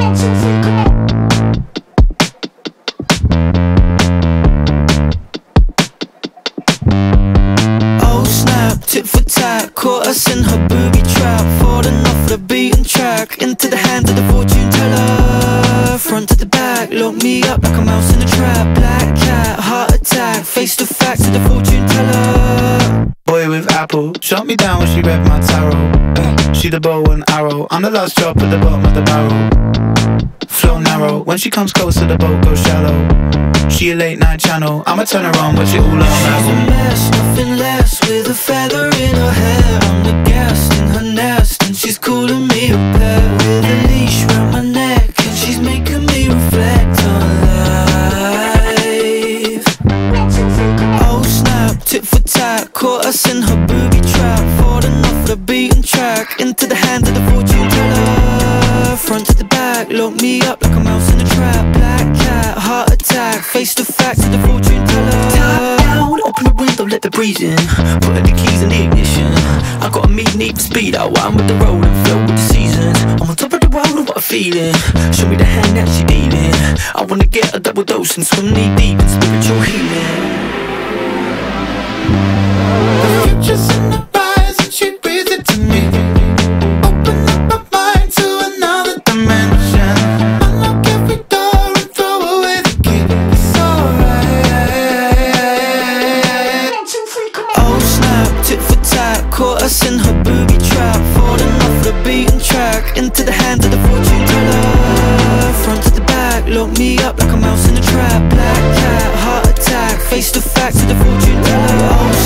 Oh snap, tit for tat, caught us in her booby trap. Falling off the beaten track, into the of the fortune teller. Front to the back, lock me up like a mouse in a trap. Black cat, heart attack, face the facts to the fortune apple, shot me down when she read my tarot. Eh, she the bow and arrow, I'm the last drop at the bottom of the barrel. Flow narrow, when she comes close to the boat goes shallow. She a late night channel, I'ma turn her on, but she all on She's a mess, nothing less, with a feather in her hair. I'm the guest us in her booby trap, falling off the beaten track, into the hands of the fortune teller. Front to the back, lock me up like a mouse in a trap. Black cat, heart attack, face to facts to the fortune teller. Top down, open the window, let the breeze in. Put the keys in the ignition. I got a meet, need for speed. I'm with the road and flow with the seasons. I'm on top of the world, what a feeling. Show me the hand that she dealing. I wanna get a double dose and swim knee deep in spiritual healing. Into the hands of the fortune teller. Front to the back, lock me up like a mouse in a trap. Black cat, heart attack, face to facts to the fortune teller.